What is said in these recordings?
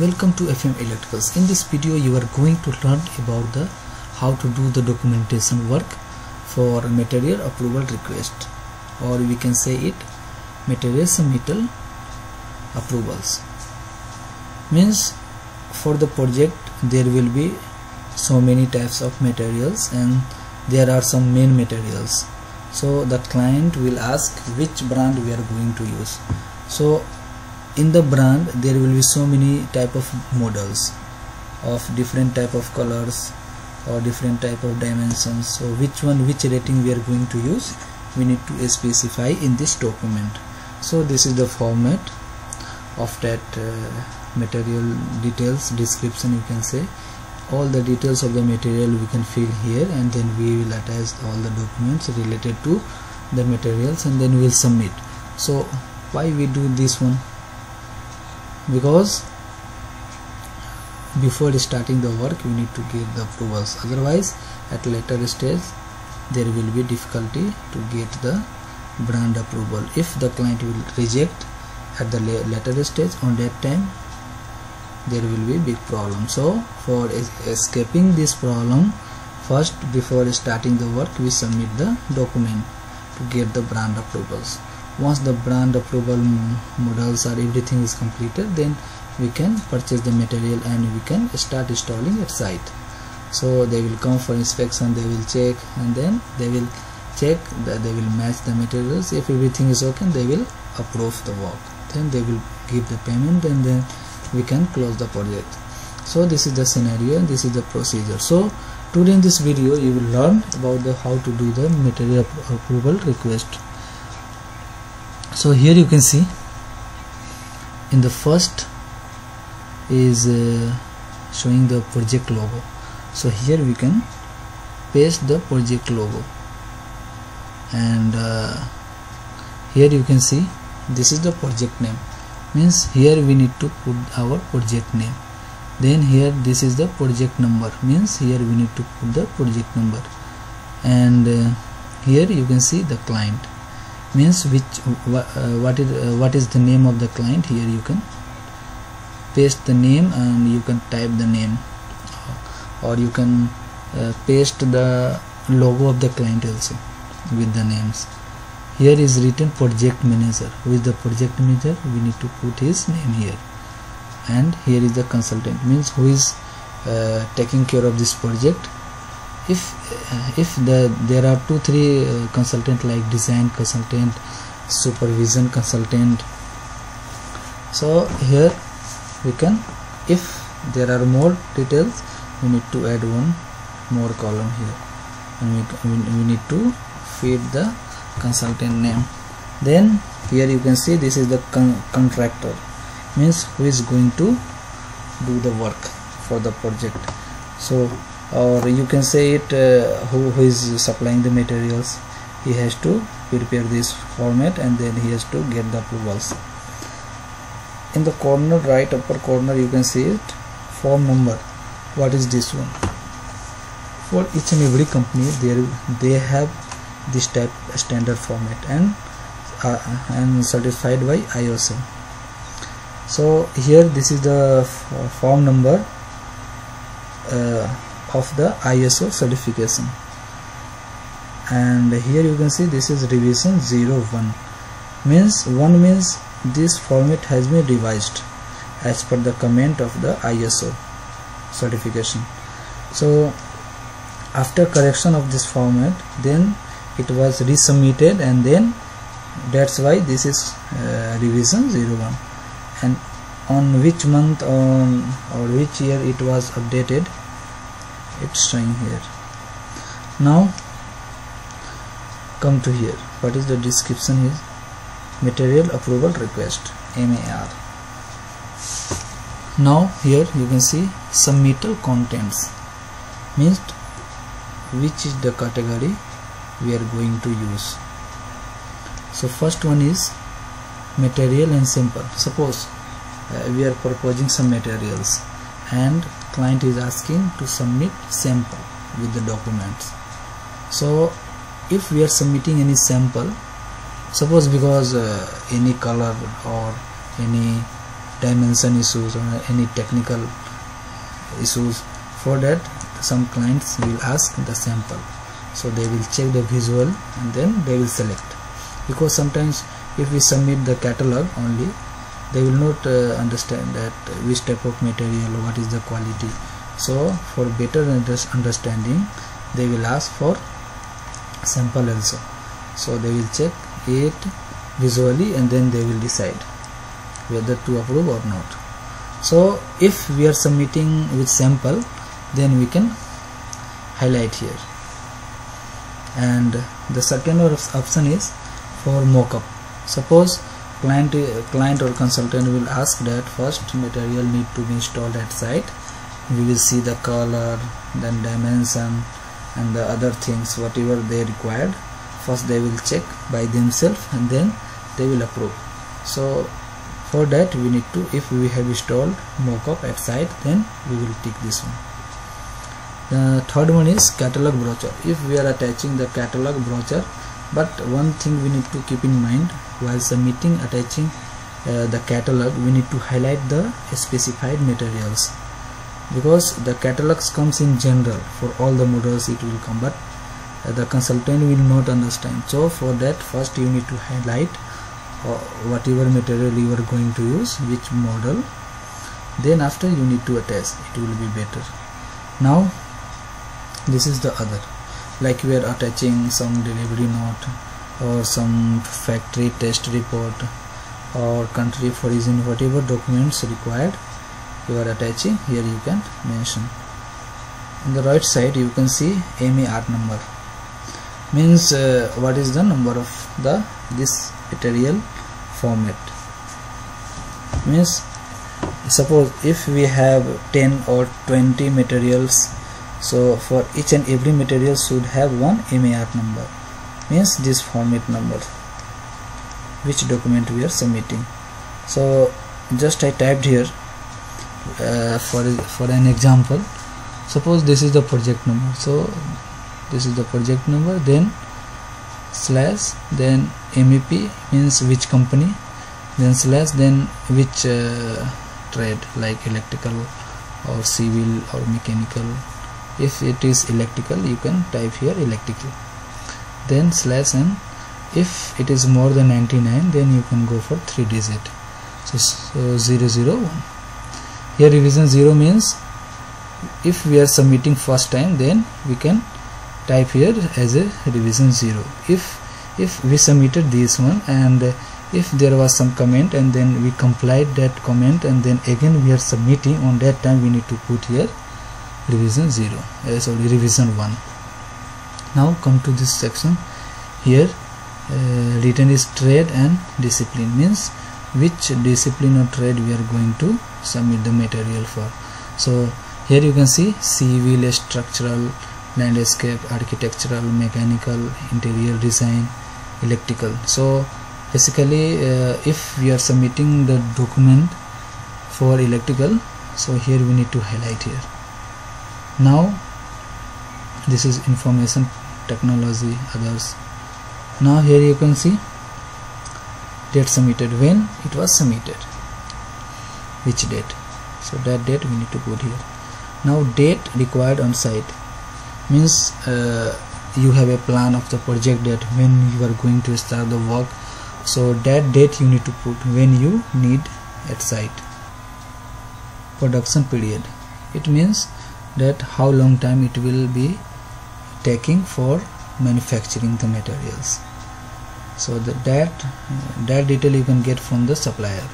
Welcome to FM Electricals. In this video you are going to learn about the how to do the documentation work for material approval request or we can say it material submittal approvals. Means for the project there will be so many types of materials and there are some main materials so the client will ask which brand we are going to use so in the brand there will be so many type of models of different type of colors or different type of dimensions. So which one which rating we are going to use we need to specify in this document. So this is the format of that uh, material details description you can say. All the details of the material we can fill here and then we will attach all the documents related to the materials and then we will submit. So why we do this one because before starting the work we need to get the approvals. Otherwise at later stage there will be difficulty to get the brand approval. If the client will reject at the later stage on that time there will be big problem. So for escaping this problem first before starting the work we submit the document to get the brand approvals once the brand approval models or everything is completed then we can purchase the material and we can start installing at site. So they will come for inspection they will check and then they will check that they will match the materials. If everything is okay they will approve the work. Then they will give the payment and then we can close the project. So this is the scenario and this is the procedure. So today in this video you will learn about the how to do the material approval request so here you can see in the first is uh, showing the project logo. So here we can paste the project logo. And uh, here you can see this is the project name. Means here we need to put our project name. Then here this is the project number. Means here we need to put the project number. And uh, here you can see the client means which uh, what is uh, what is the name of the client? Here you can paste the name and you can type the name. Or you can uh, paste the logo of the client also with the names. Here is written project manager. Who is the project manager? We need to put his name here. And here is the consultant. Means who is uh, taking care of this project if if the there are two three uh, consultant like design consultant supervision consultant. So here we can if there are more details we need to add one more column here. And we, we need to feed the consultant name. Then here you can see this is the con contractor. Means who is going to do the work for the project. So or you can say it uh, who, who is supplying the materials. He has to prepare this format and then he has to get the approvals. In the corner right upper corner you can see it. Form number. What is this one? For each and every company there they have this type standard format and uh, and certified by ISO so here this is the form number. Uh, of the ISO certification. And here you can see this is revision 01 means 1 means this format has been revised as per the comment of the ISO certification. So after correction of this format then it was resubmitted and then that's why this is uh, revision 01 and on which month on or which year it was updated it's showing here. Now come to here. What is the description is material approval request MAR now here you can see submittal contents. Means which is the category we are going to use? So first one is material and sample. Suppose uh, we are proposing some materials and client is asking to submit sample with the documents. So if we are submitting any sample suppose because uh, any color or any dimension issues or any technical issues for that some clients will ask the sample. So they will check the visual and then they will select. Because sometimes if we submit the catalog only they will not uh, understand that which type of material what is the quality. So for better understanding they will ask for sample also. So they will check it visually and then they will decide whether to approve or not. So if we are submitting with sample then we can highlight here. And the second option is for mockup. Suppose client client or consultant will ask that first material need to be installed at site. We will see the color then dimension and the other things whatever they required. First they will check by themselves and then they will approve. So for that we need to if we have installed mockup at site then we will tick this one. The third one is catalog brochure. If we are attaching the catalog brochure but one thing we need to keep in mind while submitting attaching uh, the catalog we need to highlight the specified materials. Because the catalogs comes in general for all the models it will come but uh, the consultant will not understand. So for that first you need to highlight uh, whatever material you are going to use which model. Then after you need to attach it will be better. Now this is the other. Like we are attaching some delivery note or some factory test report or country of origin whatever documents required you are attaching here you can mention. On the right side you can see MAR number. Means uh, what is the number of the this material format? Means suppose if we have 10 or 20 materials so for each and every material should have one MAR number means this format number. Which document we are submitting. So just I typed here uh, for for an example. Suppose this is the project number. So this is the project number then slash then MEP means which company then slash then which uh, trade like electrical or civil or mechanical. If it is electrical you can type here electrical then slash n if it is more than 99 then you can go for 3 digit. So, so 001 here revision 0 means if we are submitting first time then we can type here as a revision 0 if if we submitted this one and if there was some comment and then we complied that comment and then again we are submitting on that time we need to put here revision 0 uh, sorry revision 1 now come to this section. Here uh, written is trade and discipline means which discipline or trade we are going to submit the material for. So here you can see civil structural landscape architectural mechanical interior design electrical. So basically uh, if we are submitting the document for electrical so here we need to highlight here. Now this is information technology others. Now here you can see date submitted. When? It was submitted. Which date? So that date we need to put here. Now date required on site. Means uh, you have a plan of the project that when you are going to start the work. So that date you need to put when you need at site. Production period. It means that how long time it will be taking for manufacturing the materials. So the, that that detail you can get from the supplier.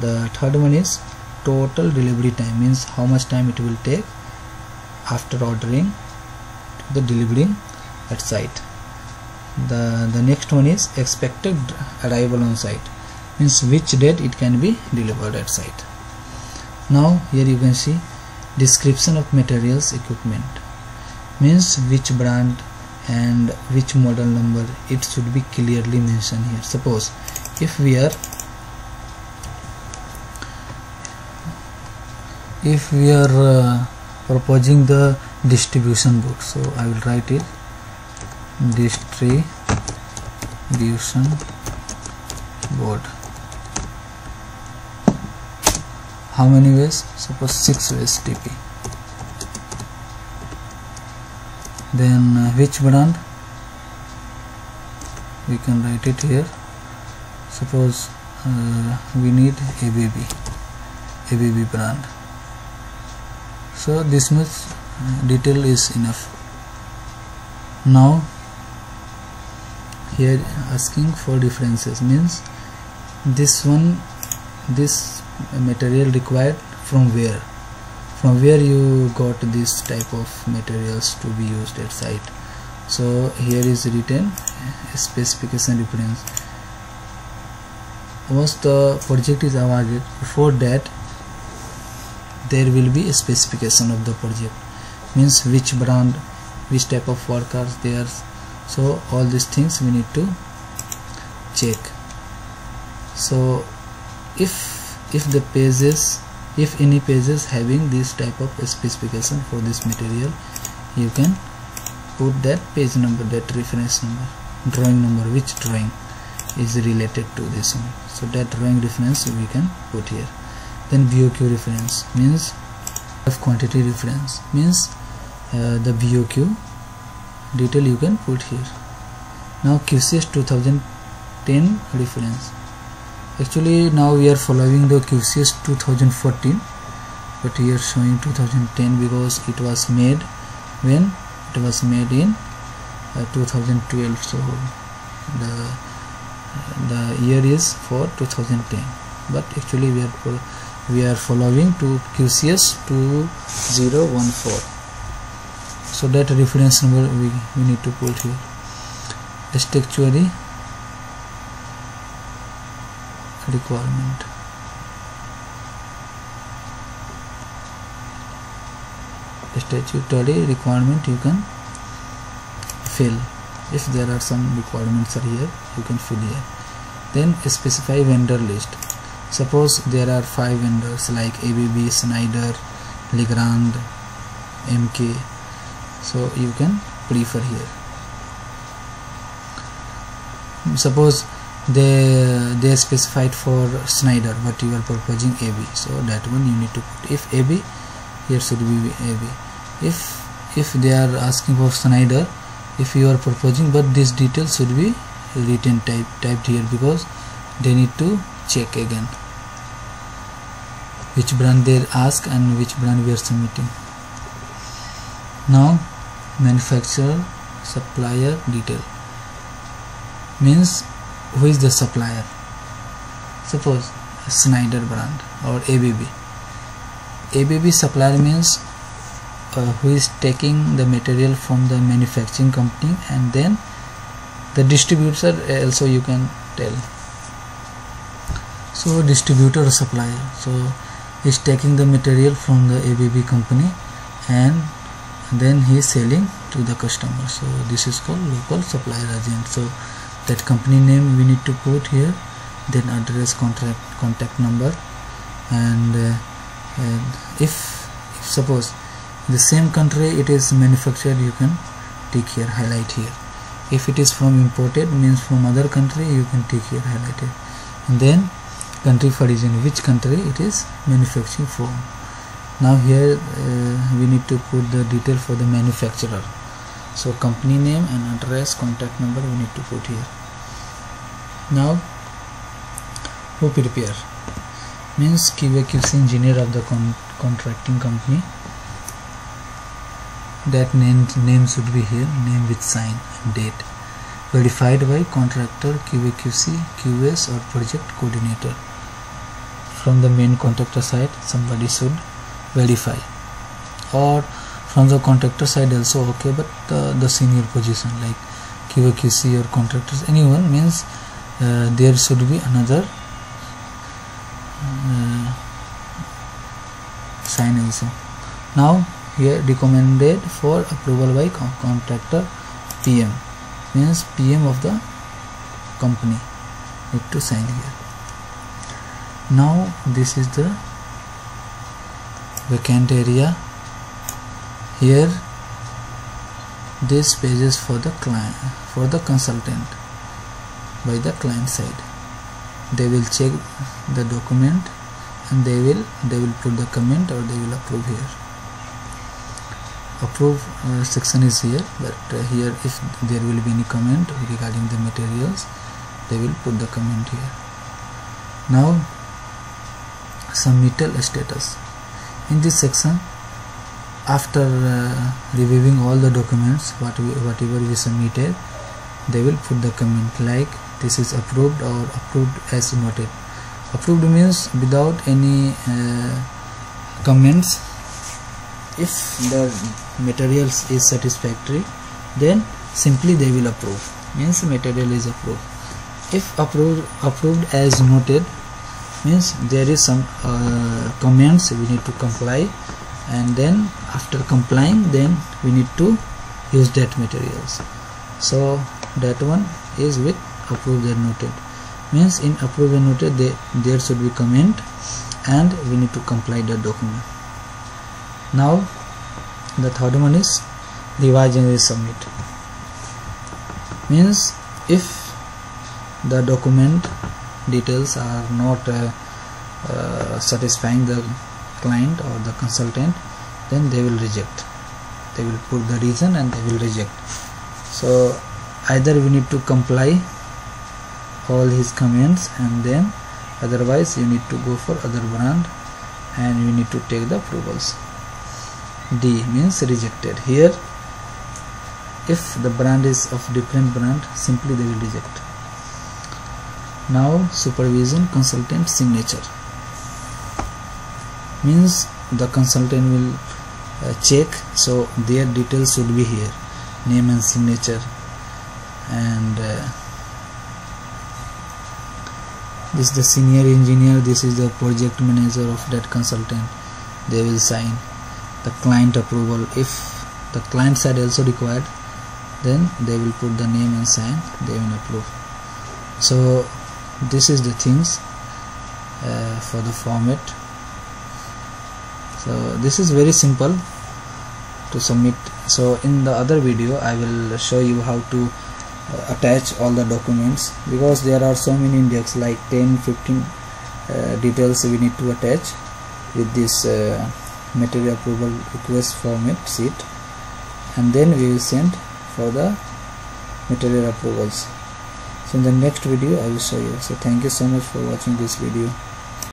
The third one is total delivery time means how much time it will take after ordering the delivering at site. The the next one is expected arrival on site means which date it can be delivered at site. Now here you can see description of materials equipment means which brand and which model number it should be clearly mentioned here. Suppose if we are if we are uh, proposing the distribution board so I will write it distribution board. How many ways? Suppose 6 ways TP then uh, which brand? We can write it here. Suppose uh, we need ABB ABB brand. So this much detail is enough. Now here asking for differences means this one this material required from where from where you got this type of materials to be used at site. So here is written specification reference. Once the project is awarded before that there will be a specification of the project. Means which brand which type of workers there. So all these things we need to check. So if if the pages if any pages having this type of specification for this material you can put that page number that reference number drawing number which drawing is related to this one. So that drawing reference we can put here. Then BOQ reference means of quantity reference means uh, the BOQ detail you can put here. Now QCS 2010 reference actually now we are following the QCS 2014 but here showing 2010 because it was made when? It was made in uh, 2012 so the the year is for 2010 but actually we are we are following to QCS 2014 so that reference number we, we need to put here. Statutory requirement. Statutory requirement you can fill. If there are some requirements are here you can fill here. Then specify vendor list. Suppose there are five vendors like ABB, Schneider, Legrand, MK so you can prefer here. Suppose they they specified for Schneider but you are proposing AB so that one you need to put. If AB here should be AB if if they are asking for Schneider if you are proposing but this detail should be written type typed here because they need to check again. Which brand they ask and which brand we are submitting. Now manufacturer supplier detail. Means who is the supplier? Suppose Schneider brand or ABB ABB supplier means uh, who is taking the material from the manufacturing company and then the distributor also you can tell. So distributor or supplier. So is taking the material from the ABB company and then he is selling to the customer. So this is called local supplier agent. So that company name we need to put here then address contract contact number. And, uh, and if, if suppose the same country it is manufactured you can tick here highlight here. If it is from imported means from other country you can tick here. Highlighted and then country for origin which country it is manufacturing from. Now here uh, we need to put the detail for the manufacturer. So company name and address contact number we need to put here now who prepare? Means QA QC engineer of the con contracting company. That name name should be here name with sign and date. Verified by contractor QA QC QS or project coordinator. From the main contractor side somebody should verify. Or from the contractor side also okay but uh, the senior position like QAQC or contractors anyone means uh, there should be another uh, sign also. Now here recommended for approval by contractor PM means PM of the company. Need to sign here. Now this is the vacant area. Here this page is for the client for the consultant by the client side. They will check the document and they will they will put the comment or they will approve here. Approve uh, section is here but uh, here if there will be any comment regarding the materials they will put the comment here. Now submittal status. In this section after uh, reviewing all the documents what we, whatever we submitted they will put the comment like this is approved or approved as noted. Approved means without any uh, comments. If the materials is satisfactory then simply they will approve. Means material is approved. If approved approved as noted means there is some uh, comments we need to comply. And then after complying then we need to use that materials. So that one is with approved and noted. Means in approved and noted they, there should be comment and we need to comply the document. Now the third one is revise and resubmit. Means if the document details are not uh, uh, satisfying the client or the consultant then they will reject. They will put the reason and they will reject. So either we need to comply all his comments and then otherwise you need to go for other brand and you need to take the approvals. D means rejected. Here if the brand is of different brand simply they will reject. Now supervision consultant signature. Means the consultant will uh, check so their details should be here. Name and signature and uh, this is the senior engineer this is the project manager of that consultant. They will sign the client approval. If the client side also required then they will put the name and sign they will approve. So this is the things uh, for the format. So this is very simple to submit. So in the other video I will show you how to attach all the documents because there are so many index like 10 15 uh, details we need to attach with this uh, material approval request format sheet. And then we will send for the material approvals. So in the next video I will show you. So thank you so much for watching this video